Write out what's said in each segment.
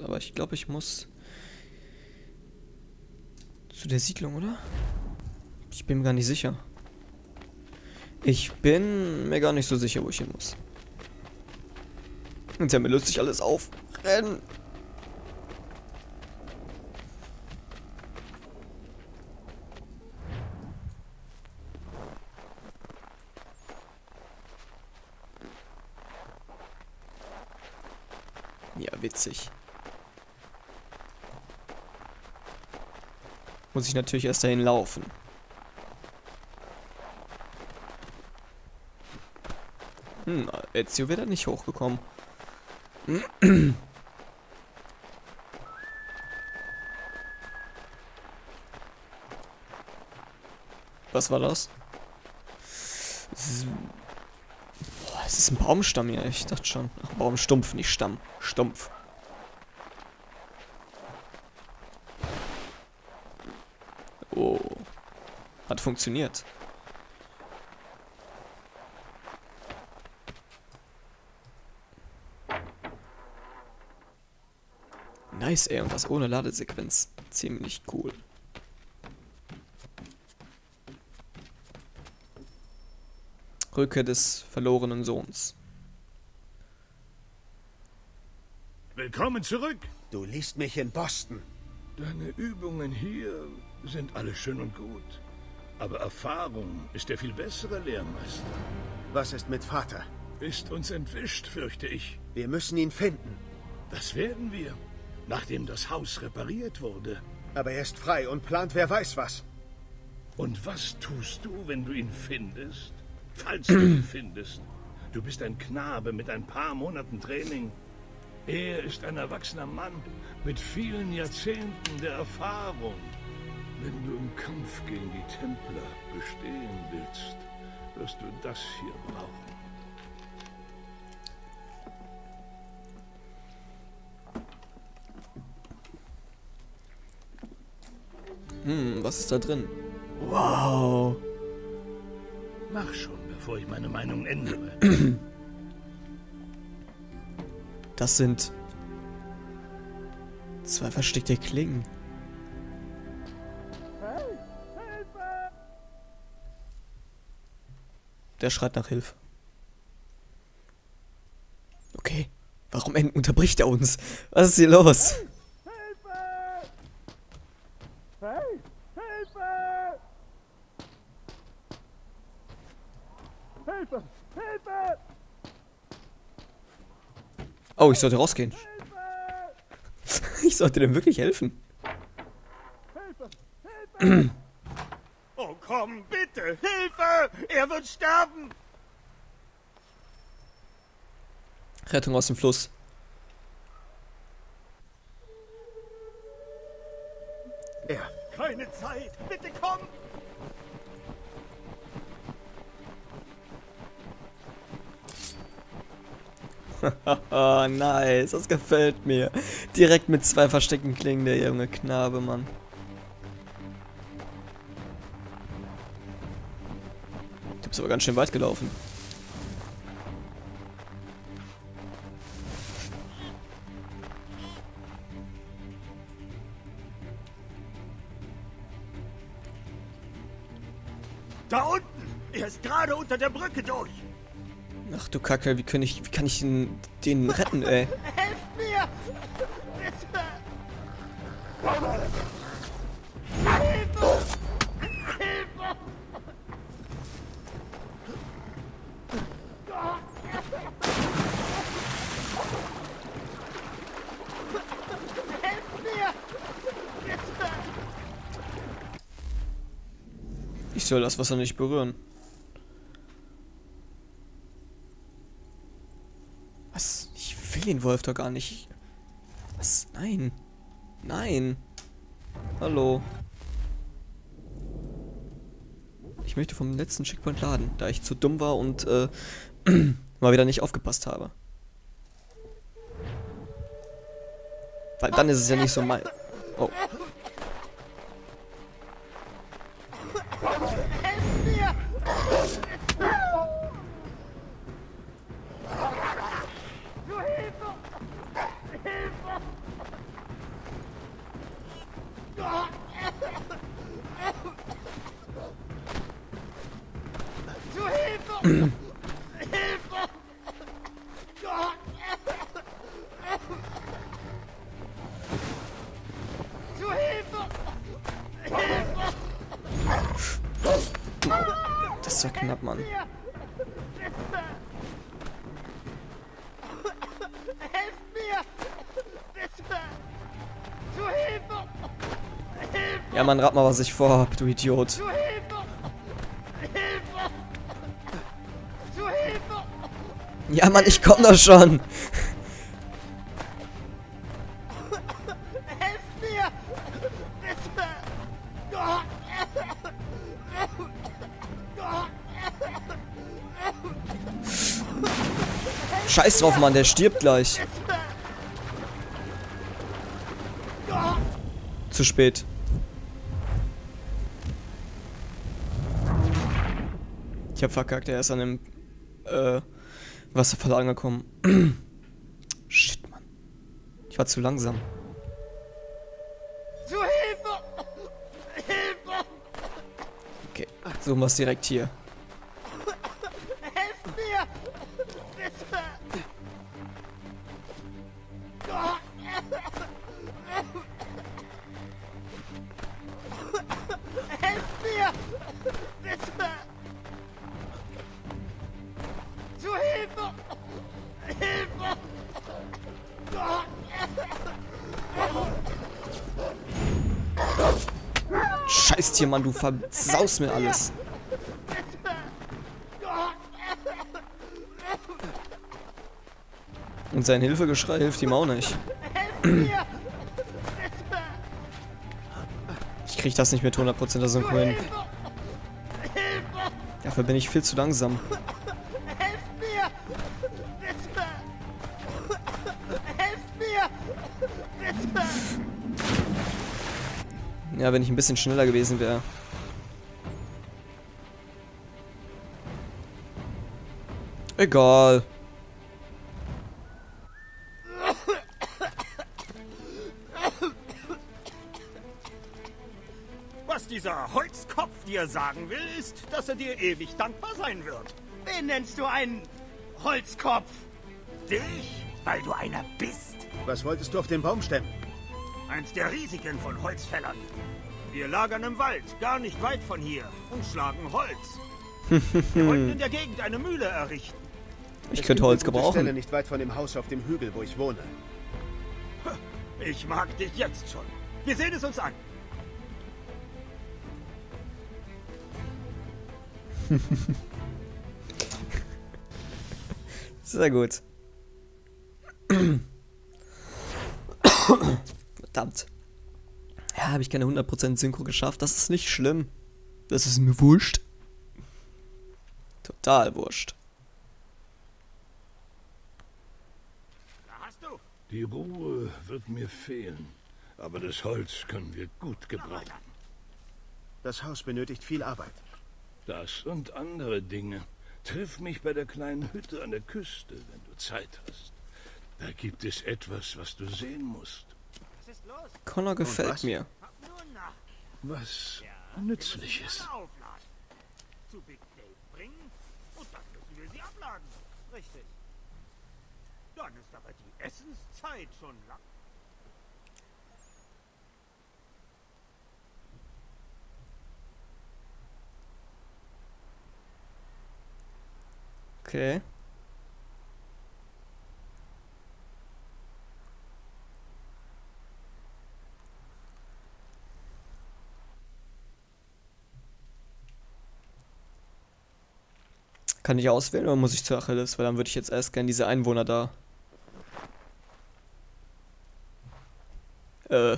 Aber ich glaube, ich muss zu der Siedlung, oder? Ich bin mir gar nicht sicher. Ich bin mir gar nicht so sicher, wo ich hin muss. Und sie haben mir lustig alles auf. Rennen! Ja, witzig. Muss ich natürlich erst dahin laufen. Hm, Ezio wird da nicht hochgekommen. Was war das? Es ist ein Baumstamm hier. Ich dachte schon. Ach, Baumstumpf, nicht Stamm. Stumpf. Hat funktioniert. Nice, ey, und das ohne Ladesequenz. Ziemlich cool. Rückkehr des verlorenen Sohns. Willkommen zurück. Du liest mich in Boston. Deine Übungen hier sind alle schön und gut. Aber Erfahrung ist der viel bessere Lehrmeister. Was ist mit Vater? Ist uns entwischt, fürchte ich. Wir müssen ihn finden. Das werden wir, nachdem das Haus repariert wurde. Aber er ist frei und plant wer weiß was. Und was tust du, wenn du ihn findest? Falls du ihn findest. Du bist ein Knabe mit ein paar Monaten Training. Er ist ein erwachsener Mann mit vielen Jahrzehnten der Erfahrung. Wenn du im Kampf gegen die Templer bestehen willst, wirst du das hier brauchen. Hm, was ist da drin? Wow. Mach schon, bevor ich meine Meinung ändere. Das sind zwei versteckte Klingen. Der schreit nach Hilfe. Okay. Warum unterbricht er uns? Was ist hier los? Oh, ich sollte rausgehen. Ich sollte dem wirklich helfen. Oh Hilfe! Er wird sterben! Rettung aus dem Fluss. Er. Keine Zeit! Bitte komm! Nice. Das gefällt mir. Direkt mit zwei versteckten Klingen, der junge Knabe, Mann. Bist aber ganz schön weit gelaufen. Da unten! Er ist gerade unter der Brücke durch! Ach du Kacke, wie kann ich, wie kann ich den, den retten, ey? Helft mir! Bitte! Soll das Wasser nicht berühren. Was? Ich will den Wolf doch gar nicht. Was? Nein. Nein. Hallo. Ich möchte vom letzten Checkpoint laden, da ich zu dumm war und äh, mal wieder nicht aufgepasst habe. Weil dann ist es ja nicht so mein. Oh. Zu Hilfe! Das war knapp, Mann. Hilfe! Ja, Mann, rat mal, was ich vorhab, du Idiot. Ja, Mann, ich komm doch schon. Scheiß drauf, Mann, der stirbt gleich. Zu spät. Ich hab verkackt, er ist an dem äh, Wasserfall angekommen. Shit, Mann. Ich war zu langsam. Zu Hilfe! Hilfe! Okay, suchen wir es direkt hier. Scheiß dir, Mann, du versaust mir alles. Und sein Hilfegeschrei hilft ihm auch nicht. Ich krieg das nicht mit 100% Synchro hin. Dafür bin ich viel zu langsam. Ja, wenn ich ein bisschen schneller gewesen wäre. Egal. Was dieser Holzkopf dir sagen will, ist, dass er dir ewig dankbar sein wird. Wen nennst du einen Holzkopf? Dich, weil du einer bist. Was wolltest du auf den Baum stemmen? Eins der Risiken von Holzfällern. Wir lagern im Wald, gar nicht weit von hier, und schlagen Holz. Wir wollten in der Gegend eine Mühle errichten. Ich Es könnte Holz gute Stelle gebrauchen. nicht weit von dem Haus auf dem Hügel, wo ich wohne. Ich mag dich jetzt schon. Wir sehen es uns an. Sehr gut. Verdammt. Ja, habe ich keine 100% Synchro geschafft. Das ist nicht schlimm. Das ist mir wurscht. Total wurscht. Da hast du. Die Ruhe wird mir fehlen. Aber das Holz können wir gut gebrauchen. Das Haus benötigt viel Arbeit. Das und andere Dinge. Triff mich bei der kleinen Hütte an der Küste, wenn du Zeit hast. Da gibt es etwas, was du sehen musst. Connor gefällt mir. Was Nützliches. müssen alle aufladen. Zu Big Dave bringen und dann müssen wir sie abladen. Richtig. Dann ist aber die Essenszeit schon lang. Okay. Kann ich auswählen oder muss ich zu Achilles? Weil dann würde ich jetzt erst gerne diese Einwohner da. Äh,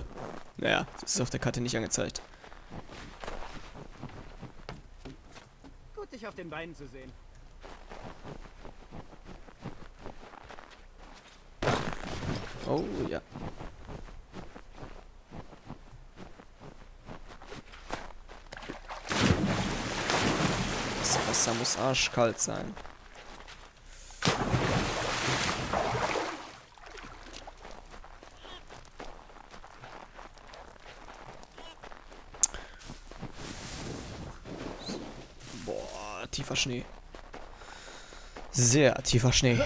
naja, das ist auf der Karte nicht angezeigt. Gut, dich auf den Beinen zu sehen. Oh ja. Das Wasser muss arschkalt sein. Boah, tiefer Schnee. Sehr tiefer Schnee.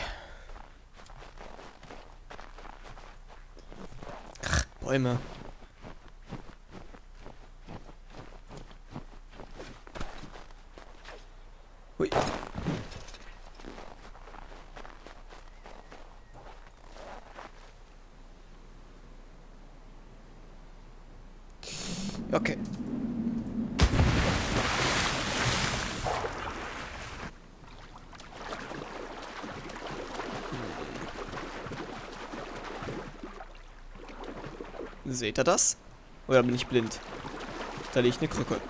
Ach, Bäume. Okay. Seht ihr das? Oder bin ich blind? Da liegt eine Krücke.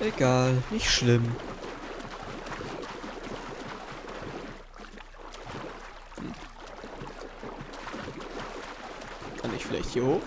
Egal, nicht schlimm. Hm. Kann ich vielleicht hier hoch? Ne. Gib mir nur ein Treff und eine Kuh und ich finde heraus, was ihm so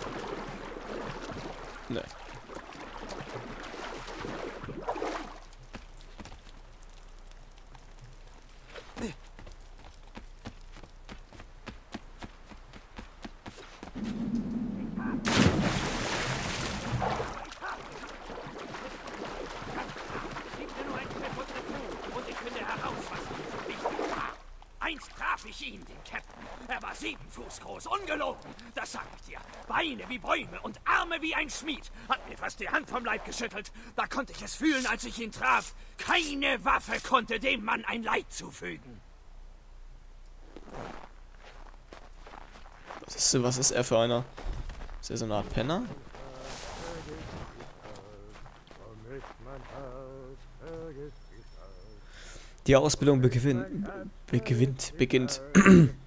wichtig war. Einst traf ich ihn, den Captain. Er war sieben Fuß groß, ungelogen. Das sag ich dir. Beine wie Bäume und Arme wie ein Schmied. Hat mir fast die Hand vom Leib geschüttelt. Da konnte ich es fühlen, als ich ihn traf. Keine Waffe konnte dem Mann ein Leid zufügen. Was ist, was ist er für einer? Ist er so eine Art Penner? Die Ausbildung begewinnt. Begewinnt. Beginnt.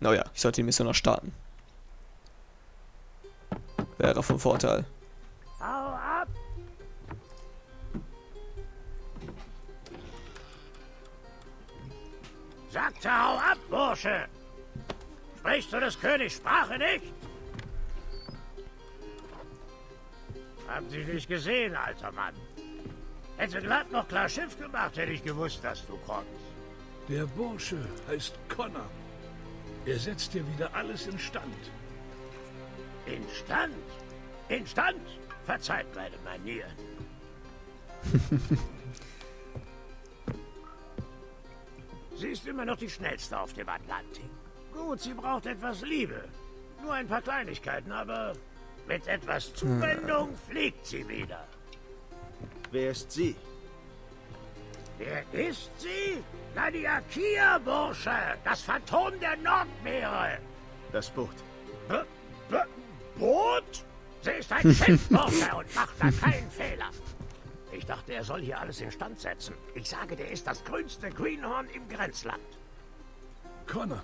Naja, ich sollte die Mission noch starten. Wäre von Vorteil. Hau ab! Sagte, hau ab, Bursche! Sprichst du des Königs Sprache nicht? Haben Sie nicht gesehen, alter Mann? Hätte glatt noch klar Schiff gemacht, hätte ich gewusst, dass du kommst. Der Bursche heißt Connor. Er setzt dir wieder alles instand. Instand? Instand? Verzeiht meine Manieren. sie ist immer noch die schnellste auf dem Atlantik. Gut, sie braucht etwas Liebe. Nur ein paar Kleinigkeiten, aber mit etwas Zuwendung fliegt sie wieder. Wer ist sie? Wer ist sie? Nadia Kia, Bursche! Das Phantom der Nordmeere! Das Boot. B B Boot? Sie ist ein Schiffbursche und macht da keinen Fehler. Ich dachte, er soll hier alles instand setzen. Ich sage, der ist das grünste Greenhorn im Grenzland. Connor,